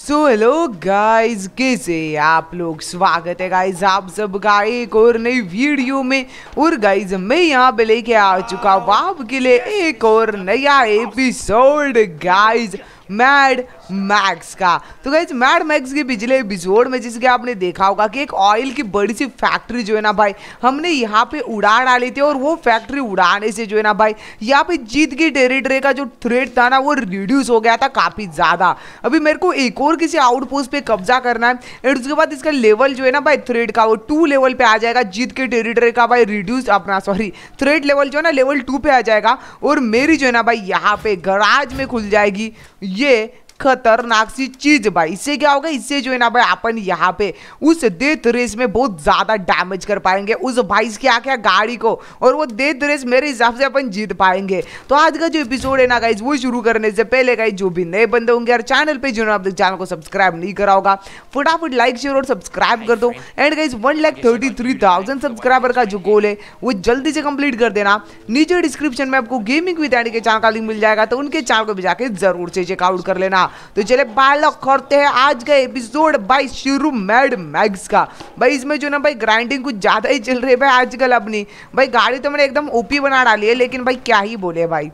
So hello guys कैसे आप लोग? स्वागत है गाइस आप सब का एक और नई वीडियो में। और गाइस मैं यहाँ पे लेके आ चुका हूँ आपके लिए एक और नया एपिसोड गाइस मैड मैक्स का। तो गाइज़ मैड मैक्स के पिछले एपिसोड में जिसके आपने देखा होगा कि एक ऑयल की बड़ी सी फैक्ट्री जो है ना भाई, हमने यहाँ पे उड़ा डाली थी और वो फैक्ट्री उड़ाने से जो है ना भाई, यहाँ पे जीत की टेरिटरी का जो थ्रेड था ना, वो रिड्यूस हो गया था काफ़ी ज़्यादा। अभी मेरे को एक और किसी आउटपोस्ट पे कब्जा करना है एंड उसके बाद इसका लेवल जो है ना भाई थ्रेड का, वो टू लेवल पे आ जाएगा, जीत के टेरिटरी का भाई रिड्यूस अपना सॉरी थ्रेड लेवल जो है ना लेवल टू पे आ जाएगा, और मेरी जो है ना भाई, यहाँ पे गराज में खुल जाएगी। ये खतरनाक सी चीज़ भाई। इससे क्या होगा? इससे जो है ना भाई अपन यहाँ पे उस डेथ रेस में बहुत ज़्यादा डैमेज कर पाएँगे। उस भाई की क्या गाड़ी को और वो डेथ रेस मेरे हिसाब से अपन जीत पाएँगे। तो आज का जो एपिसोड है ना गाइज़ वो शुरू करने से पहले गाइज़ जो भी नए बंदे होंगे यार चैनल पे जो आप चैनल को सब्सक्राइब नहीं करा होगा फटाफट लाइक शेयर और सब्सक्राइब कर दो। And guys one lakh thirty three thousand subscriber का जो गोल है वो जल्दी से कंप्लीट कर देना। नीचे डिस्क्रिप्शन में आपको गेमिंग विद के चैनल का लिंक मिल जाएगा तो उनके चैनल को भी जाके ज़रूर से चेकआउट कर लेना। तो चले, बालक करते हैं, आज का एपिसोड भाई शुरू मैड मैग्स का। भाई इसमें जो ना भाई ग्राइंडिंग कुछ ज़्यादा ही चल रही है भाई आजकल अपनी। भाई गाड़ी तो मैंने एकदम ओपी बना डाली है, लेकिन भाई क्या ही बोले भाई।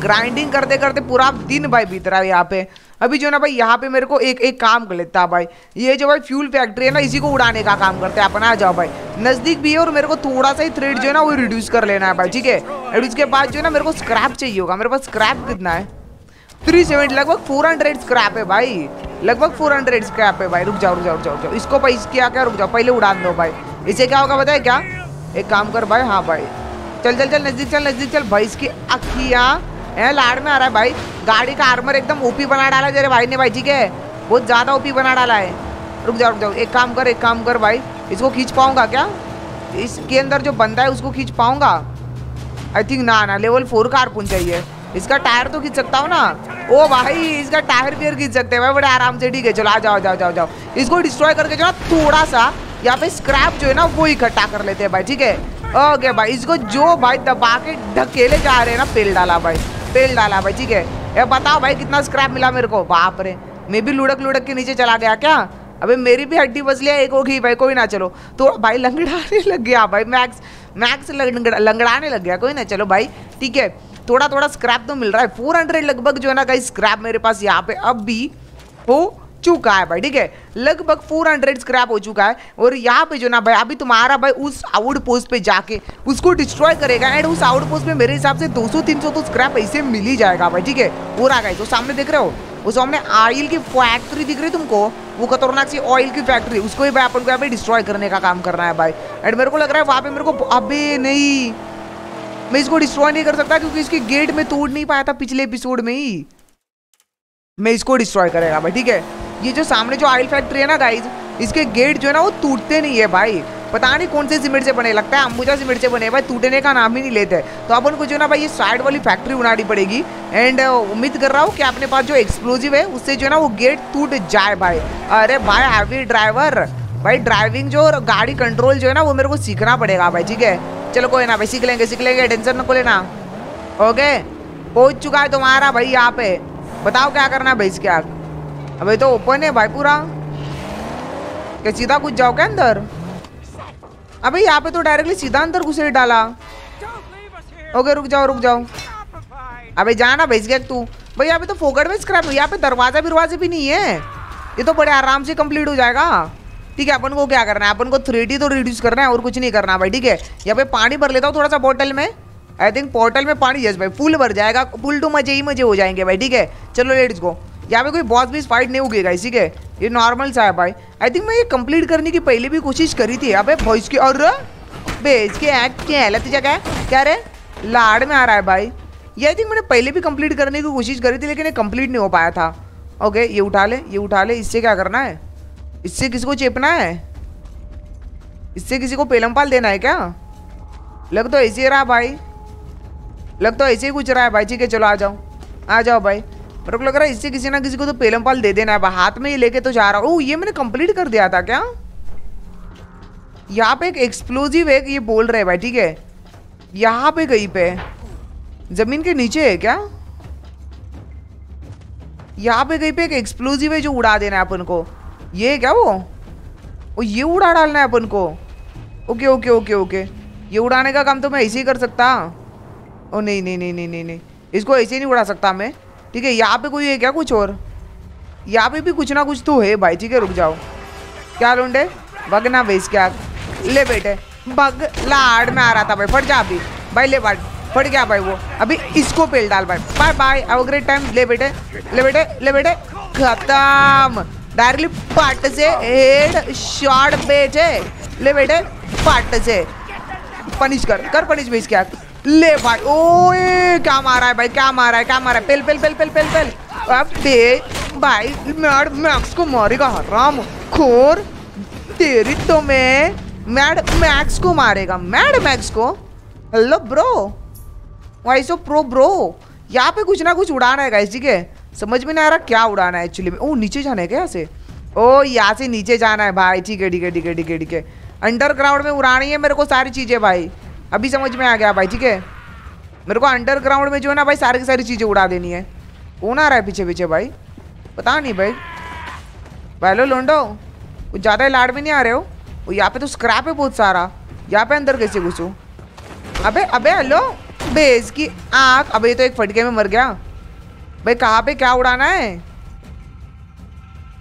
ग्राइंडिंग करते करते पूरा दिन भाई बीत रहा है यहाँ पे। अभी जो ना भाई यहाँ पे मेरे को एक एक काम कर लेता भाई। ये जो भाई फ्यूल फैक्ट्री है ना, इसी को उड़ाने का काम करते हैं। अपन आ जाओ भाई। नज़दीक भी है और मेरे को थोड़ा सा ही थ्रेड जो है ना, वो रिड्यूस कर लेना है भाई, ठीक है? और उसके बाद जो है ना, मेरे को स्क्रैप चाहिए होगा। मेरे पास स्क्रैप कितना है? थ्री सेवेंटी लगभग फोर हंड्रेड स्क्रैप है भाई। लगभग फोर हंड्रेड स्क्रैप है भाई। रुक जाओ रुक जाओ रुक जाओ, जाओ। इसको भाई क्या क्या रुक जाओ? पहले उड़ान दो भाई। इसे क्या होगा बताए क्या? एक काम कर भाई हाँ भाई। चल चल चल नज़दीक चल नज़दीक चल। भाई इसकी अखिया है लाड़ में आ रहा है भाई। गाड़ी का आर्मर एकदम ओपी बना डाला है भाई ने भाई ठीक है? बहुत ज़्यादा ओपी बना डाला है। रुक जाओ रुक जाओ। एक काम कर एक काम कर भाई। इसको खींच पाऊँगा क्या? इसके अंदर जो बंदा है उसको खींच पाऊँगा? आई थिंक ना ना लेवल फोर का हारपून चाहिए। इसका टायर तो खींच सकता हूँ ना? ओ भाई, इसका टायर भी खींच सकते हैं। भाई बड़े आराम से ठीक है। चलो, आ जाओ जाओ जाओ जाओ। इसको डिस्ट्रॉय करके जो ना थोड़ा सा यहाँ पे स्क्रैप जो है ना, वो इकट्ठा कर लेते हैं भाई, ठीक है? ओके भाई, इसको जो भाई दबा के ढकेले जा रहे हैं ना पेल डाला भाई पेल डाला भाई, ठीक है? ये बताओ भाई, कितना स्क्रैप मिला मेरे को? बाप रे, मैं भी लुढ़क लुढ़क के नीचे चला गया क्या? अबे मेरी भी हड्डी बच लिया, एक होगी भाई, कोई ना, चलो। तो भाई लंगड़ाने लग गया भाई, मैक्स मैक्स लंगड़ाने लग गया, कोई ना, चलो भाई, ठीक है? थोड़ा थोड़ा स्क्रैप तो मिल रहा है। फोर हंड्रेड लगभग जो है ना कहीं स्क्रैप मेरे पास यहाँ पे अब भी हो चुका है भाई, ठीक है? लगभग 400 स्क्रैप हो चुका है और यहाँ पे जो ना भाई, अभी तुम्हारा भाई उस आउट पोस्ट पे जाके उसको डिस्ट्रॉय करेगा एंड उस आउट पोस्ट में मेरे हिसाब से 200-300 तो स्क्रैप ऐसे मिल ही जाएगा भाई, ठीक है? और आ गए तो सामने देख रहे हो? वो सामने ऑयल की फैक्ट्री दिख रही तुमको? वो खतरनाक सी ऑयल की फैक्ट्री उसको ही भाई अपन को यहाँ पे डिस्ट्रॉय करने का काम करना है भाई। एंड मेरे को लग रहा है वहाँ पे मेरे को अभी नहीं मैं इसको डिस्ट्रॉय नहीं कर सकता क्योंकि इसके गेट में तोड़ नहीं पाया था पिछले एपिसोड में ही। मैं इसको डिस्ट्रॉय करेगा भाई, ठीक है? ये जो सामने जो ऑयल फैक्ट्री है ना गाइज़ इसके गेट जो है ना, वो टूटते नहीं है भाई। पता नहीं कौन से सीमेंट से बने, लगता है अंबुजा सीमेंट से बने भाई, टूटने का नाम ही नहीं लेते। तो अपन को जो ना भाई, ये साइड वाली फैक्ट्री बनानी पड़ेगी। एंड उम्मीद कर रहा हूँ कि अपने पास जो एक्सप्लोजिव है, उससे जो है ना वो गेट टूट जाए भाई। अरे भाई हैवी ड्राइवर भाई ड्राइविंग जो गाड़ी कंट्रोल जो है ना, वो मेरे को सीखना पड़ेगा भाई, ठीक है? चलो कोई ना भाई, सीख लेंगे सीख लेंगे, टेंशन न को लेना। ओके? पहुँच चुका है तुम्हारा भाई यहाँ पे। बताओ क्या करना है भाई इसके आग। अभी तो ओपन है भाई पूरा। क्या सीधा कुछ जाओ क्या अंदर? अबे यहाँ पे तो डायरेक्टली सीधा अंदर घुसे डाला। ओके, रुक जाओ रुक जाओ। अबे जाना भेज इसके तू। भाई यहाँ पे तो फोकट में स्क्रैप यहाँ पे दरवाज़ा बिरवाजे भी नहीं है। ये तो बड़े आराम से कंप्लीट हो जाएगा। ठीक है, अपन को क्या करना है? अपन को थ्री तो रिड्यूस करना है, और कुछ नहीं करना भाई, ठीक है? यहाँ पे पानी भर लेता हूँ थोड़ा सा बोतल में। आई थिंक पोर्टल में पानी यस भाई फुल भर जाएगा फुल टू मज़े ही मज़े हो जाएँगे भाई, ठीक है? चलो लेट्स गो यहाँ पे कोई बॉस भी फाइट नहीं होगी ठीक है? ये नॉर्मल सा है भाई। आई थिंक मैं ये कंप्लीट करने की पहले भी कोशिश करी थी अबे वॉइस की, और बेच के एक्ट की हालत जगह है? क्या रे? लाड़ में आ रहा है भाई। ये आई थिंक मैंने पहले भी कंप्लीट करने की कोशिश करी थी, लेकिन ये कंप्लीट नहीं हो पाया था। ओके ये उठा ले, ये उठा ले, इससे क्या करना है? इससे किसी को चेपना है? इससे किसी को पेलम पाल देना है क्या? लग तो ऐसे रहा भाई। लग तो ऐसे ही कुछ रहा है भाई। ठीक है, चलो आ जाओ। आ जाओ भाई। मेरे को लग रहा है इससे किसी ना किसी को तो पेलम पाल दे देना है। भाई हाथ में ही लेके तो जा रहा हूँ। ये मैंने कंप्लीट कर दिया था क्या? यहाँ पे एक एक्सप्लोजिव है ये बोल रहे भाई। ठीक है? यहाँ पे कहीं पे। ज़मीन के नीचे है क्या? यहाँ पे कहीं पे एक एक्सप्लोजिव है जो उड़ा देना है अपन को। ये क्या वो? ओ ये उड़ा डालना है अपन को। Okay okay okay okay. ये उड़ाने का काम तो मैं ऐसे ही कर सकता। ओ, नहीं नहीं नहीं नहीं नहीं नहीं। इसको ऐसे ही नहीं उड़ा सकता मैं। ठीक है, यहाँ पे कोई है क्या कुछ और? यहाँ पे भी कुछ ना कुछ तो है। भाई, ठीक है, रुक जाओ। क्या लूंडे भगना बेस क्या? ले बेटे, भग लाड में आ रहा था भाई। फट जा अभी। भाई, ले बाट फट गया भाई वो। अभी इसको पेल डाल भाई। Bye bye. ग्रेट टाइम ले बेटे ले बेटे ले बेटे। खत्म। डायरेक्टली पट से हेड शॉट बेटे ले बेटे पट से पनिश कर कर पनिश बेच क्या ले भाई ओए क्या मारा है भाई क्या मारा है क्या मारा है पेल पेल पेल पेल पेल पेल अब दे भाई मैड मैक्स को मारेगा हराम खोर तेरी तो मैं मैड मैक्स को मारेगा मैड मैक्स को hello bro why so pro bro यहाँ पे कुछ ना कुछ उड़ाना है गाइस ठीक है समझ में नहीं आ रहा क्या उड़ाना है एक्चुअली में। ओ नीचे जाना है क्या यहाँ से? ओ यहाँ से नीचे जाना है भाई। ठीक है ठीक है ठीक है ठीक है ठीक है। अंडरग्राउंड में उड़ानी है मेरे को सारी चीज़ें भाई। अभी समझ में आ गया भाई, ठीक है? मेरे को अंडरग्राउंड में जो है ना भाई, सारी की सारी चीज़ें उड़ा देनी है। कौन आ रहा है पीछे पीछे भाई? पता नहीं भाई। हेलो लोंडो। कुछ ज़्यादा लाड में नहीं आ रहे हो? वो यहाँ पे तो स्क्रैप है बहुत सारा। यहाँ पे अंदर कैसे घुसूँ? अबे अबे हेलो बेस की आँख। अबे, ये तो एक फटके में मर गया। भाई, कहाँ पे क्या उड़ाना है?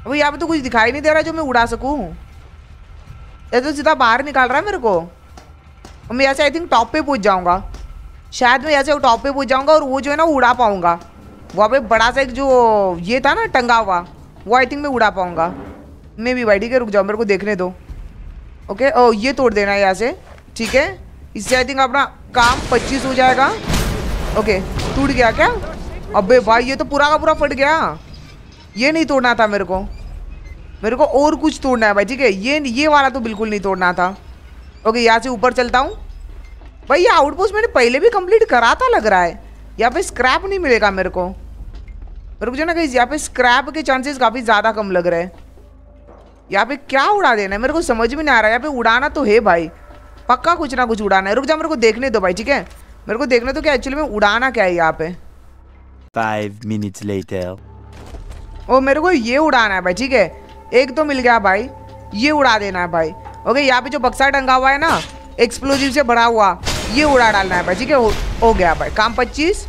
अभी यहाँ पे तो कुछ दिखाई नहीं दे रहा जो मैं उड़ा सकूँ। ये तो सीधा बाहर निकाल रहा है मेरे को। और मैं यहाँ से आई थिंक टॉप पे पूछ जाऊँगा। शायद मैं यहाँ से टॉप पे पूछ जाऊँगा और वो जो है ना उड़ा पाऊँगा। वहाँ पे बड़ा सा एक जो ये था ना, टंगा हुआ, वो आई थिंक मैं उड़ा पाऊँगा। मैं भी भाई ठीक है रुक जाओ मेरे को देखने दो। ओके? ओ, ये तोड़ देना है यहाँ से। ठीक है? इससे आई थिंक अपना काम पच्चीस हो जाएगा। ओके? टूट गया क्या? अबे भाई, ये तो पूरा का पूरा फट गया। ये नहीं तोड़ना था मेरे को। मेरे को और कुछ तोड़ना है भाई, ठीक है? ये ये वाला तो बिल्कुल नहीं तोड़ना था। ओके, यहाँ से ऊपर चलता हूँ। भाई, ये आउटपोस्ट मैंने पहले भी कंप्लीट करा था, लग रहा है। यहाँ पे स्क्रैप नहीं मिलेगा मेरे को। मेरे को जो ना कहीं यहाँ पे स्क्रैप के चांसेस काफ़ी ज़्यादा कम लग रहे हैं। यहाँ पे क्या उड़ा देना है? मेरे को समझ में नहीं आ रहा है। यहाँ पे उड़ाना तो है भाई। पक्का कुछ ना कुछ उड़ाना है। रुक जा, मेरे को देखने दो भाई, ठीक है? मेरे को देखने दो क्या एक्चुअली में उड़ाना क्या है यहाँ पे। Five minutes later. ओ मेरे को ये उड़ाना है भाई ठीक है? एक तो मिल गया भाई ये उड़ा देना है भाई। ओके यहाँ पे जो बक्सा टंगा हुआ है ना एक्सप्लोजिव से भरा हुआ ये उड़ा डालना है भाई ठीक है? हो, हो गया भाई। काम पच्चीस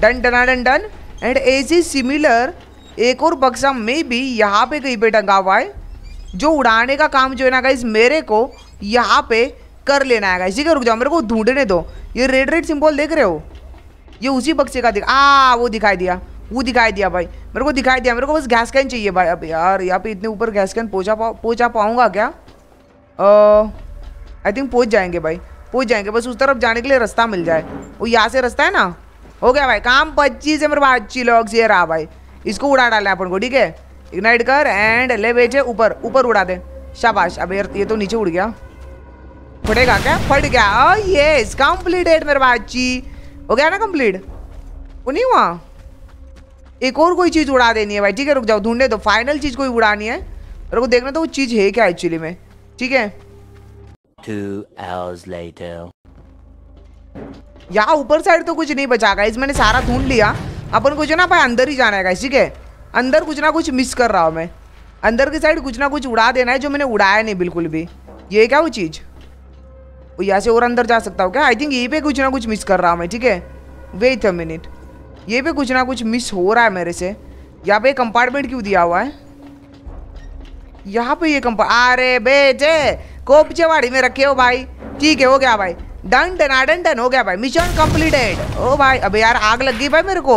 done डना done done. And edge similar एक और बक्सा में भी यहाँ पे कहीं पे टंगा हुआ है जो उड़ाने का काम जो है ना गाइज़ मेरे को यहाँ पे कर लेना है गाइज़ ठीक है रुक जाओ मेरे को ढूँढने दो। ये रेड रेड सिंबल देख रहे हो? ये उसी बक्से का दिखा आ, वो दिखाई दिया, वो दिखाई दिया भाई। मेरे को दिखाई दिया, मेरे को बस गैस कैन चाहिए भाई। अब यार, यहाँ पे इतने ऊपर गैस कैन पहुँचा पा पहुँचा पाऊँगा क्या? आई थिंक पहुँच जाएँगे भाई। पहुँच जाएँगे, बस उस तरफ़ जाने के लिए रास्ता मिल जाए। वो यहाँ से रास्ता है ना? हो गया भाई, काम पच्चीस है मेरे पास अच्छी लोग से रहा भाई। इसको उड़ा डालना है अपन को, ठीक है? इग्नाइट कर एंड ले बेचे ऊपर ऊपर उड़ा दे। शाबाश, अब यार, ये तो नीचे उड़ गया। फटेगा क्या? फट गया। यस कंप्लीटेड मेरे बाची हो गया ना कंप्लीट वो नहीं हुआ? एक और कोई चीज़ उड़ा देनी है भाई ठीक है रुक जाओ ढूँढने दो। फाइनल चीज़ कोई उड़ानी है? मेरे को देखना तो वो चीज़ है क्या एक्चुअली में। ठीक है? Two hours later. यहाँ ऊपर साइड तो कुछ नहीं बचा गाइस मैंने सारा ढूंढ लिया। अपन को जो ना भाई अंदर ही जाना है गाइस ठीक है? अंदर कुछ ना कुछ मिस कर रहा हूँ मैं। अंदर की साइड कुछ ना कुछ उड़ा देना है जो मैंने उड़ाया नहीं बिल्कुल भी। ये क्या वो चीज़? वो यहाँ से और अंदर जा सकता हूँ क्या? आई थिंक यहीं पे कुछ ना कुछ मिस कर रहा हूँ मैं, ठीक है? वेट अ मिनट ये पे कुछ ना कुछ मिस हो रहा है मेरे से। यहाँ पे कंपार्टमेंट क्यों दिया हुआ है? यहाँ पे ये कंपा अरे बेटे कोपचेवाड़ी में रखे हो भाई। ठीक है, हो गया भाई। डन डन डन डन हो गया भाई। मिशन कंप्लीटेड ओ भाई, अबे यार, आग लग गई भाई मेरे को।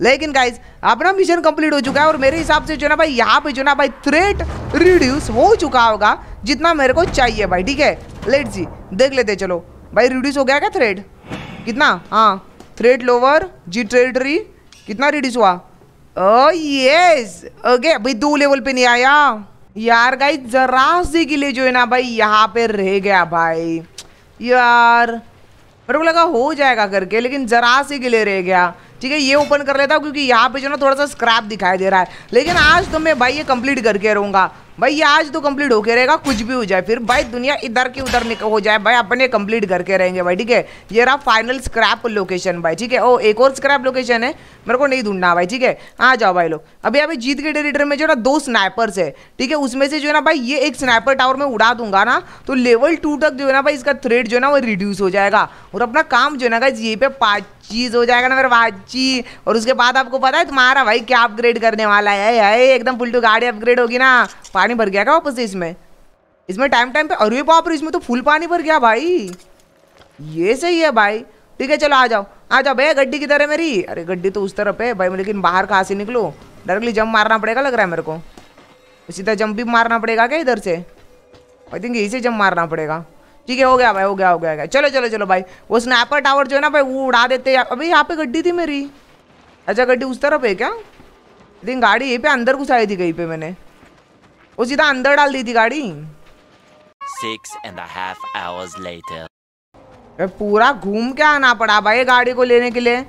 लेकिन गाइज़ अपना मिशन कंप्लीट हो चुका है और मेरे हिसाब से जो ना भाई, यहाँ पे जो ना भाई थ्रेट रिड्यूस हो चुका होगा, जितना मेरे को चाहिए भाई, ठीक है? लेट जी देख लेते चलो। भाई रिड्यूस हो गया क्या थ्रेड कितना? हाँ थ्रेड लोवर जी ट्रेडरी कितना रिड्यूस हुआ? ओ यस ओके भाई, दो लेवल पे नहीं आया। यार गाइज़ जरा से के लिए जो है ना भाई, यहाँ पे रह गया भाई। यार, मेरे को लगा हो जाएगा करके, लेकिन जरा से के लिए रह गया। ठीक है, ये ओपन कर लेता हूँ, क्योंकि यहाँ पे जो ना थोड़ा सा स्क्रैप दिखाई दे रहा है। लेकिन आज तो मैं भाई ये कंप्लीट करके रहूँगा। भाई ये आज तो कंप्लीट होके रहेगा कुछ भी हो जाए। फिर भाई दुनिया इधर की उधर निकल हो जाए। भाई अपने कंप्लीट करके रहेंगे भाई ठीक है? ये रहा फाइनल स्क्रैप लोकेशन भाई ठीक है? ओ एक और स्क्रैप लोकेशन है। मेरे को नहीं ढूंढना भाई ठीक है? आ जाओ भाई लोग अभी अभी जीत के टेरिटर में जो ना दो स्नाइपर्स है ठीक है? उसमें से जो है ना भाई ये एक स्नाइपर टावर में उड़ा दूँगा ना तो लेवल टू तक जो है ना भाई इसका थ्रेड जो है ना वो रिड्यूस हो जाएगा। और अपना काम जो है ना ये पे पाँच चीज़ हो जाएगा ना मेरा बाची और उसके बाद आपको पता है तुम्हारा भाई क्या अपग्रेड करने वाला है, एकदम फुल गाड़ी अपग्रेड होगी ना। भर गया क्या वापस से इसमें? इसमें टाइम टाइम पे अरे बाप रे, इसमें तो फुल पानी भर गया भाई। ये सही है भाई। ठीक है, चलो आ जाओ। आ जाओ भैया, गड्डी किधर है मेरी? अरे गड्डी तो उस तरफ़ है भाई लेकिन बाहर कहाँ से निकलो? डायरेक्टली जंप मारना पड़ेगा लग रहा है मेरे को। सीधा जंप भी मारना पड़ेगा क्या इधर से? आई थिंक यही से जंप मारना पड़ेगा। ठीक है, हो गया भाई, हो गया हो गया चलो चलो चलो भाई। वो स्नैपर टावर जो है ना भाई, वो उड़ा देते हैं। अभी यहाँ पे गड्डी थी मेरी। अच्छा गड्डी उस तरफ़ है क्या? दिन गाड़ी यहीं पे अंदर घुसाई थी कहीं पे मैंने। वो सीधा अंदर डाल दी थी गाड़ी। Six and a half hours later. पूरा घूम के आना पड़ा भाई गाड़ी को लेने के लिए।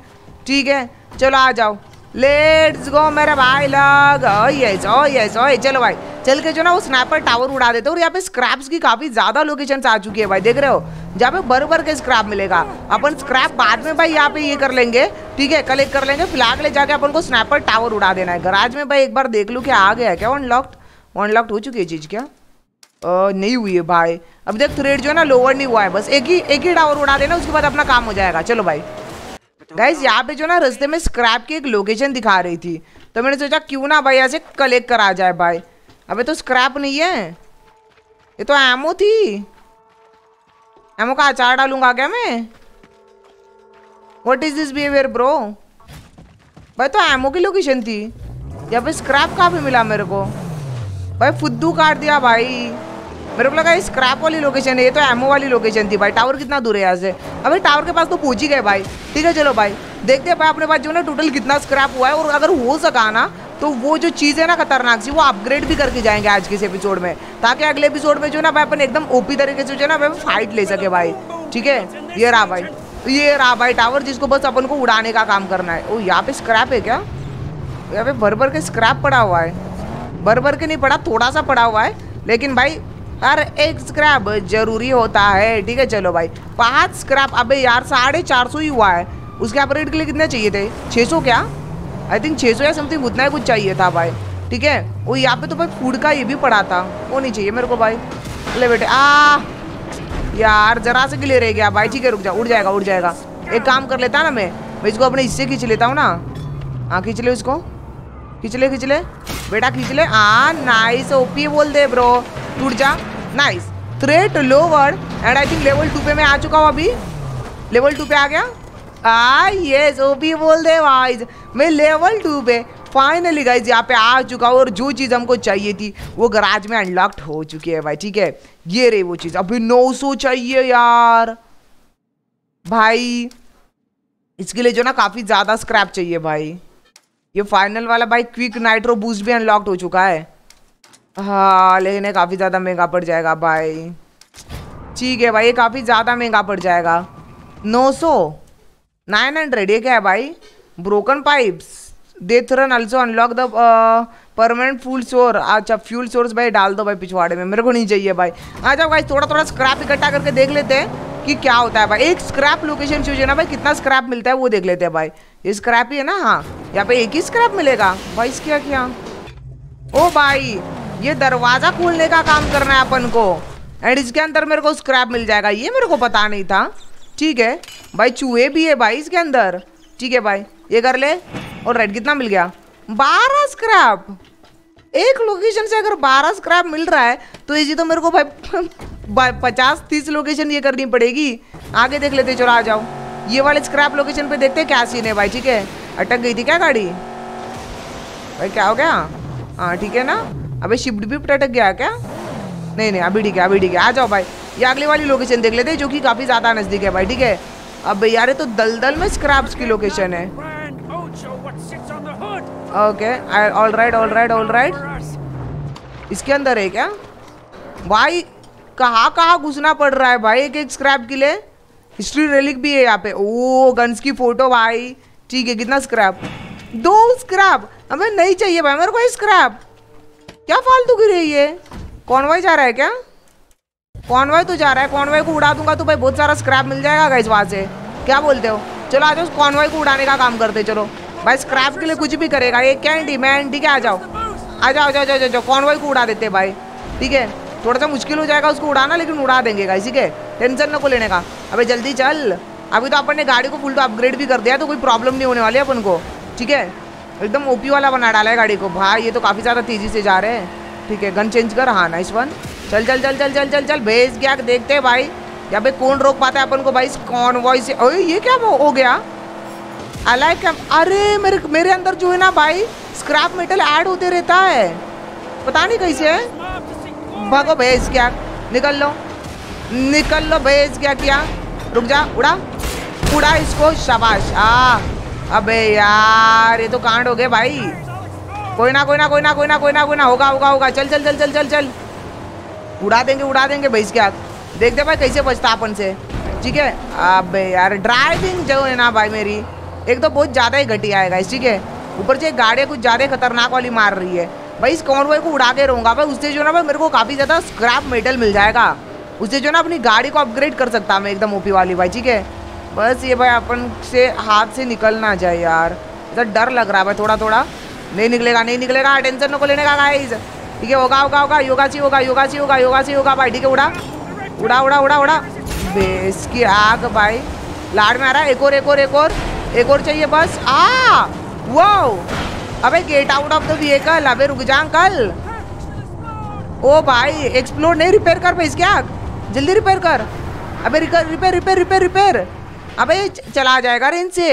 ठीक है चलो आ जाओ। लेट्स गो मेरे भाई लोग। यस ओ यस ओ चलो भाई। चल के जो ना वो स्नैपर टावर उड़ा देते और यहाँ पे स्क्रैप्स की काफ़ी ज़्यादा लोकेशन आ चुकी है भाई देख रहे हो? जहाँ पे भर भर के स्क्रैप मिलेगा। अपन स्क्रैप बाद में भाई यहाँ पे ये कर लेंगे। ठीक है कलेक्ट कर लेंगे। फ़िलहाल ले जाके अपन को स्नैपर टावर उड़ा देना है। गराज में भाई एक बार देख लू क्या आ गया क्या? अनलॉक्ड अनलॉक्ड हो चुकी है चीज़ क्या? Uh, नहीं हुई है भाई। अभी तक थ्रेड जो है ना लोअर नहीं हुआ है बस एक ही एक ही टावर उड़ा देना उसके बाद अपना काम हो जाएगा। चलो भाई। गाइज़ यहाँ पे जो ना रस्ते में स्क्रैप की एक लोकेशन दिखा रही थी। तो मैंने सोचा क्यों ना भाई ऐसे कलेक्ट करा जाए भाई। अबे तो स्क्रैप नहीं है। ये तो एमओ थी। एमओ का अचार डालूँगा क्या मैं? What is this behaviour bro भाई तो एमओ की लोकेशन थी। यहाँ पे स्क्रैप कहाँ पे मिला मेरे को? भाई, फुद्दू काट दिया भाई। मेरे को लगा स्क्रैप वाली लोकेशन है, ये तो एमओ वाली लोकेशन थी भाई। टावर कितना दूर है यहाँ से? अभी टावर के पास तो पहुँच ही गए भाई। ठीक है, चलो भाई। देखते हैं भाई, अपने पास जो ना टोटल कितना स्क्रैप हुआ है। और अगर हो सका ना तो वो जो चीज़ है ना खतरनाक सी, वो अपग्रेड भी करके जाएँगे आज के इस एपिसोड में। ताकि अगले एपिसोड में जो ना भाई, अपन एकदम ओपी तरीके से जो ना भाई फाइट ले सके भाई। ठीक है? ये रहा भाई। ये रहा भाई टावर जिसको बस अपन को उड़ाने का काम करना है। ओ, यहाँ पे स्क्रैप है क्या? यहाँ पे भर भर के स्क्रैप पड़ा हुआ है। भर भर के नहीं, पड़ा, थोड़ा सा पड़ा हुआ है। लेकिन भाई, हर एक स्क्रैप ज़रूरी होता है। ठीक है, चलो भाई। पाँच स्क्रैप अबे यार, साढ़े चार सौ ही हुआ है। उसके अपग्रेड के लिए कितने चाहिए थे? छः सौ क्या? आई थिंक छः सौ या समथिंग उतना ही कुछ चाहिए था भाई। ठीक है? वो यहाँ पे तो भाई फ़ूड का ये भी पड़ा था। वो नहीं चाहिए मेरे को भाई। ले बेटे, आ! यार, जरा से गिले रह गया। भाई, ठीक है, रुक जा। उड़ जाएगा उड़ जाएगा। एक काम कर लेता ना मैं। मैं इसको अपने हिस्से खींच लेता हूँ ना। हाँ खींच ले उसको। खींच ले खींच ले। बेटा खींच ले हाँ नाइस ओपी बोल दे ब्रो टूट जा nice threat lower and I think level two पे मैं आ चुका हूँ अभी। लेवल टू पे आ गया? आ यस ओपी बोल दे वाइज मैं लेवल टू पे फाइनली गाइज़ यहाँ पे आ चुका और जो चीज़ हमको चाहिए थी, वो गराज में अनलॉक्ड हो चुकी है भाई, ठीक है? ये रही वो चीज़। अभी 900 चाहिए यार। भाई, इसके लिए जो ना काफ़ी ज़्यादा स्क्रैप चाहिए भाई। ये फाइनल वाला भाई क्विक नाइट्रो बूस्ट भी अनलॉक्ड हो चुका है। हाँ लेकिन ये काफ़ी ज़्यादा महँगा पड़ जाएगा भाई। ठीक है भाई, ये काफ़ी ज़्यादा महँगा पड़ जाएगा। नौ सौ? नाइन हंड्रेड ये क्या है भाई? Broken pipes they thrown also unlock the permanent fuel source अच्छा फ्यूल सोर्स भाई डाल दो भाई पिछवाड़े में। मेरे को नहीं चाहिए भाई। जाओ भाई थोड़ा थोड़ा स्क्रैप इकट्ठा करके देख लेते हैं कि क्या होता है भाई। एक स्क्रैप लोकेशन चूज़ है ना भाई, कितना स्क्रैप मिलता है वो देख लेते हैं भाई। ये स्क्रैप ही है ना? हाँ। यहाँ पे एक ही स्क्रैप मिलेगा। भाई क्या क्या? ओ भाई, ये दरवाज़ा खोलने का काम करना है अपन को। एंड इसके अंदर मेरे को स्क्रैप मिल जाएगा। ये मेरे को पता नहीं था। ठीक है। भाई, चूहे भी है भाई इसके अंदर। ठीक है भाई, ये कर ले। और रेड कितना मिल गया? बारह स्क्रैप एक लोकेशन से अगर बारह स्क्रैप मिल रहा है तो इसी तो मेरे को भाई पचास तीस लोकेशन ये करनी पड़ेगी। आगे देख लेते चलो आ जाओ। ये वाले स्क्रैप लोकेशन पे देखते क्या सीन है भाई, ठीक है? अटक गई थी क्या गाड़ी? भाई क्या हो गया? हाँ ठीक है ना? अबे शिफ्ट भी अटक गया क्या? नहीं नहीं, अभी ठीक है, अभी ठीक है। आ जाओ भाई। ये अगली वाली लोकेशन देख लेते जो कि काफ़ी ज़्यादा नज़दीक है भाई, ठीक है? अब यार, ये तो दलदल में स्क्रैप्स की लोकेशन है। Okay all right all right all right इसके अंदर है क्या? भाई कहाँ कहाँ घुसना पड़ रहा है भाई एक एक स्क्रैप के लिए? हिस्ट्री रेलिक भी है यहाँ पे। ओ गन्स की फ़ोटो भाई। ठीक है, कितना स्क्रैप दो स्क्रैप हमें नहीं चाहिए भाई, मेरे को स्क्रैप क्या फालतू गिरी है ये? कॉन्वॉय जा रहा है क्या? कॉन्वॉय तो जा रहा है। कॉन्वॉय को उड़ा दूँगा तो भाई बहुत सारा स्क्रैप मिल जाएगा गाइस वहाँ से। क्या बोलते हो? चलो आ जाओ कॉन्वॉय को उड़ाने का काम करते चलो। भाई स्क्रैप के लिए कुछ भी करेगा। ये क्या एंटी मैं एंटी क्या आ जाओ। आ जाओ जाओ जाओ जाओ कॉन्वॉय को उड़ा देते भाई। ठीक है? थोड़ा सा मुश्किल हो जाएगा उसको उड़ाना, लेकिन उड़ा देंगे गाइस ठीक है? टेंशन न को लेने का। अबे जल्दी चल। अभी तो अपन ने गाड़ी को फुल तो अपग्रेड भी कर दिया तो कोई प्रॉब्लम नहीं होने वाली अपन को। ठीक है? एकदम ओपी वाला बना डाला है गाड़ी को। भाई, ये तो काफ़ी ज़्यादा तेज़ी से जा रहे हैं। ठीक है गन चेंज कर। हाँ नाइस वन चल चल चल चल चल चल चल। भेज गया देखते हैं भाई। यहाँ पे कौन रोक पाता है अपन को भाई? कौन वॉइस से ये क्या हो गया? अलाइक क्या अरे, मेरे मेरे अंदर जो है ना भाई स्क्रैप मेटल ऐड होते रहता है। पता नहीं कैसे है। भागो, भेज क्या। निकल लो। निकल लो भेज क्या क्या? रुक जा, उड़ा। उड़ा इसको, शाबाश। आ, अबे यार, ये तो कांड हो गए भाई। कोई ना कोई ना कोई ना कोई ना कोई ना कोई ना, होगा होगा होगा। चल चल चल चल चल चल। उड़ा देंगे उड़ा देंगे भाई क्या देखते भाई कैसे बचता अपन से। ठीक है? अबे यार ड्राइविंग जो है ना भाई मेरी। एक तो बहुत ज़्यादा ही घटिया है ठीक है? ऊपर से गाड़ियाँ कुछ ज़्यादा खतरनाक वाली मार रही है। भाई इस कॉन्वॉय को उड़ा के रहूँगा। भाई उससे जो ना भाई मेरे को काफ़ी ज़्यादा स्क्रैप मेटल मिल जाएगा। उससे जो ना अपनी गाड़ी को अपग्रेड कर सकता मैं एकदम ओपी वाली भाई, ठीक है? बस ये भाई अपन से हाथ से निकल ना जाए यार। इधर डर लग रहा है भाई थोड़ा थोड़ा नहीं निकलेगा नहीं निकलेगा। टेंशन को लेने का गाइस ठीक है, होगा होगा होगा। योगा सी होगा, योगा सी होगा, योगा सी होगा भाई। ठीक है, उड़ा। उड़ा उड़ा उड़ा उड़ा। बेस की आग भाई। लाड में आ रहा है। एक और एक और एक और। एक और चाहिए बस। आ! वो अबे get out of the vehicle अबे रुक जा, अंकल। ओ भाई एक्सप्लोर नहीं रिपेयर कर भाई क्या जल्दी रिपेयर कर। अबे repair repair repair repair repair अबे चला जाएगा रेंज से।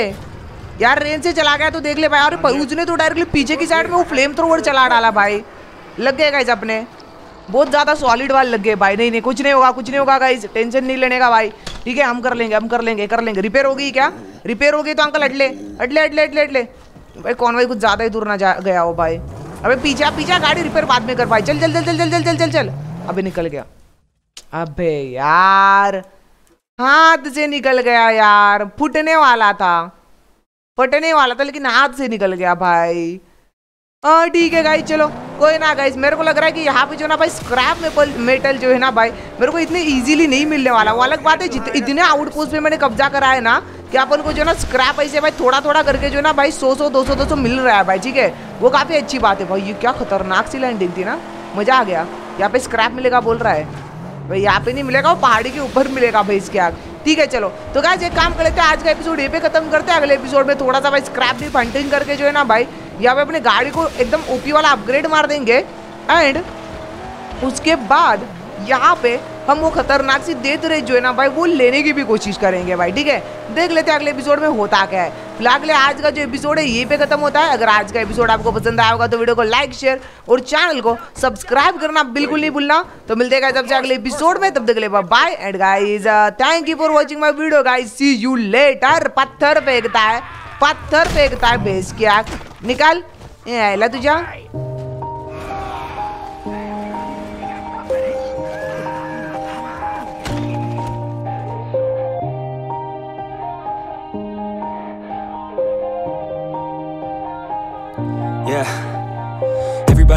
यार रेंज से चला गया तो देख ले भाई। अरे उसने तो डायरेक्टली पीछे की साइड में वो फ्लेम थ्रोवर चला डाला भाई। लग गया गाइज़ अपने। बहुत ज़्यादा सॉलिड वाल लग गए भाई। नहीं नहीं कुछ नहीं होगा कुछ नहीं होगा गाइज़ टेंशन नहीं लेने का भाई। ठीक है हम कर लेंगे हम कर लेंगे कर लेंगे। रिपेयर होगी क्या? रिपेयर होगी तो अंकल अटले अटले अटले अटले अटले भाई कौन भाई कुछ ज़्यादा ही दूर ना जा गया हो भाई। अबे पीछे पीछे गाड़ी रिपेयर बाद में कर भाई। चल चल चल चल चल चल चल चल चल। अबे निकल गया। अबे यार। हाथ से निकल गया यार। फुटने वाला था। फटने वाला था लेकिन हाथ से निकल गया भाई। हाँ ठीक है गाइस चलो, कोई ना गाइस मेरे को लग रहा है कि यहाँ पे जो ना भाई स्क्रैप मेपल मेटल जो है ना भाई, मेरे को इतने इजीली नहीं मिलने वाला। वो अलग बात है इतने आउटपोस्ट पे मैंने कब्जा करा है ना, कि अपन को जो ना स्क्रैप ऐसे भाई थोड़ा थोड़ा करके जो ना भाई सौ सौ दो सौ दो सौ मिल रहा है भाई, ठीक है? वो काफ़ी अच्छी बात है भाई, ये क्या खतरनाक सी लैंडिंग थी ना। मज़ा आ गया। यहाँ पे स्क्रैप मिलेगा बोल रहा है। भाई, यहाँ पे नहीं मिलेगा, वो पहाड़ी के ऊपर मिलेगा भाई इसके आग। ठीक है, चलो। तो गाइस एक काम कर लेते हैं, आज का एपिसोड ये पे खत्म करते हैं। अगले एपिसोड में थोड़ा सा भाई स्क्रैप भी फंटिंग करके जो है ना भाई, यहाँ पे अपने गाड़ी को एकदम ओपी वाला अपग्रेड मार देंगे। एंड उसके बाद यहाँ पे हम वो खतरनाक सी देते रेट जो है ना भाई, वो लेने की भी कोशिश करेंगे भाई, ठीक है? देख लेते हैं अगले एपिसोड में होता क्या है। फ़िलहाल आज का जो एपिसोड है, ये पे खत्म होता है। अगर आज का एपिसोड आपको पसंद आया होगा तो वीडियो को लाइक शेयर और चैनल को सब्सक्राइब करना बिल्कुल नहीं भूलना। तो मिलते हैं से अगले एपिसोड में। तब तक ले bye and guys thank you for watching my video guys see you later पत्थर फेंकता है, पत्थर फेंकता है भेज के आग। निकाल, ये तुझा।